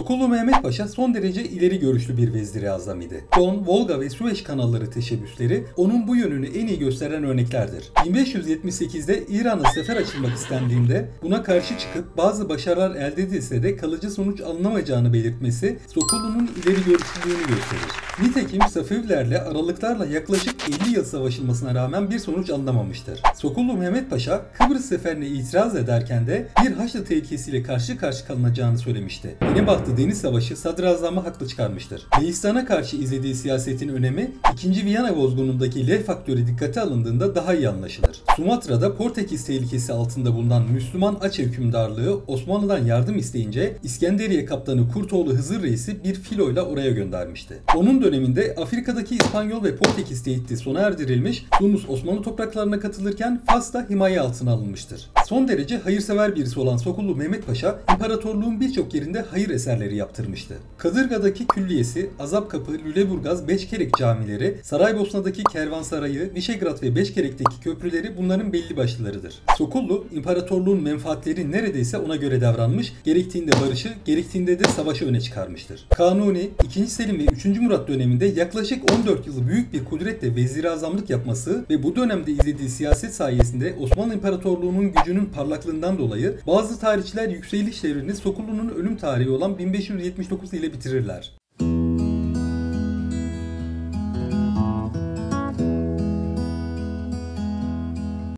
Sokullu Mehmet Paşa son derece ileri görüşlü bir vezir-i azam idi. Don, Volga ve Süveyş kanalları teşebbüsleri onun bu yönünü en iyi gösteren örneklerdir. 1578'de İran'a sefer açılmak istendiğinde buna karşı çıkıp bazı başarılar elde edilse de kalıcı sonuç alınamayacağını belirtmesi Sokullu'nun ileri görüşlülüğünü gösterir. Nitekim Safevlerle aralıklarla yaklaşık 50 yıl savaşılmasına rağmen bir sonuç alınamamıştır. Sokullu Mehmet Paşa Kıbrıs seferine itiraz ederken de bir Haçlı tehlikesiyle karşı karşı kalınacağını söylemişti. Yeni Bahtı Deniz Savaşı sadrazamı haklı çıkarmıştır. Leistan'a karşı izlediği siyasetin önemi 2. Viyana bozgunundaki L faktörü dikkate alındığında daha iyi anlaşılır. Sumatra'da Portekiz tehlikesi altında bulunan Müslüman Aceh hükümdarlığı Osmanlı'dan yardım isteyince İskenderiye kaptanı Kurtoğlu Hızır Reis'i bir filoyla oraya göndermişti. Onun döneminde Afrika'daki İspanyol ve Portekiz tehdidi sona erdirilmiş, Tunus Osmanlı topraklarına katılırken Fas da himaye altına alınmıştır. Son derece hayırsever birisi olan Sokullu Mehmet Paşa, imparatorluğun birçok yerinde hayır eserleri yaptırmıştı. Kadırga'daki külliyesi, Azapkapı, Lüleburgaz, Beşkerek camileri, Saraybosna'daki kervansarayı, Vişegrad ve Beşkerek'teki köprüleri bunların belli başlılarıdır. Sokullu, imparatorluğun menfaatleri neredeyse ona göre davranmış, gerektiğinde barışı, gerektiğinde de savaşı öne çıkarmıştır. Kanuni, 2. Selim ve 3. Murat döneminde yaklaşık 14 yılı büyük bir kudretle vezir azamlık yapması ve bu dönemde izlediği siyaset sayesinde Osmanlı İmparatorluğu'nun gücünün parlaklığından dolayı bazı tarihçiler yükseliş devrini Sokullu'nun ölüm tarihi olan 1579 ile bitirirler.